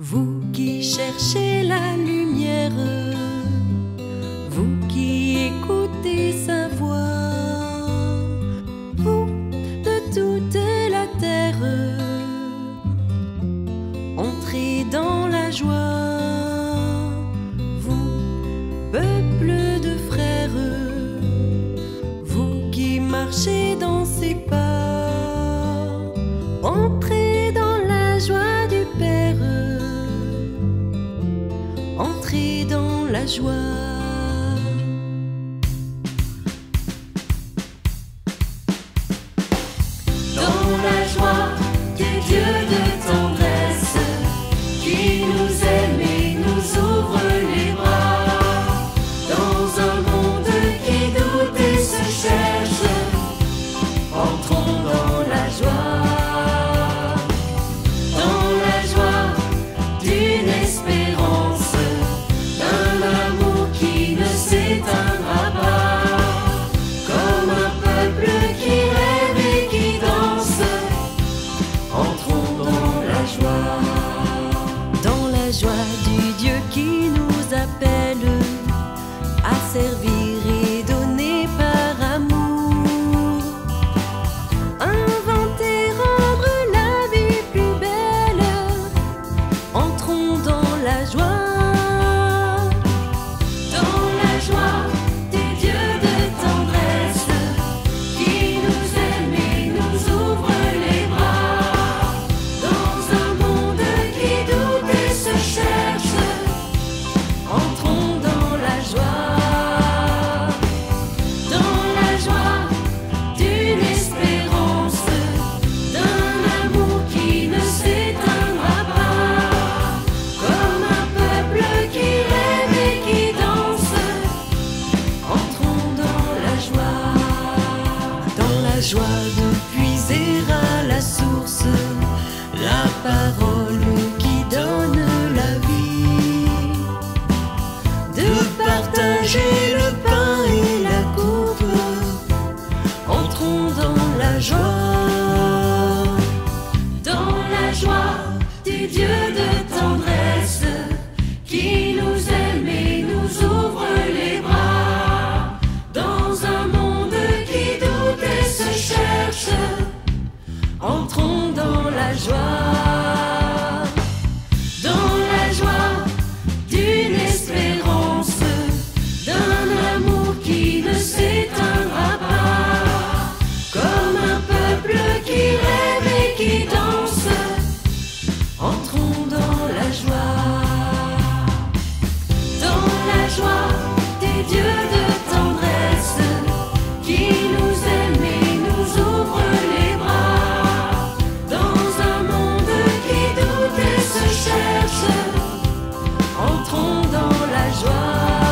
Vous qui cherchez la lumière, vous qui écoutez sa voix, vous de toute la terre, entrez dans la joie, la joie. servir. joie de puiser à la source la parole qui donne la vie, de partager le pain et la coupe, entrons dans la joie, dans la joie du Dieu de la joie. rentrons dans la joie.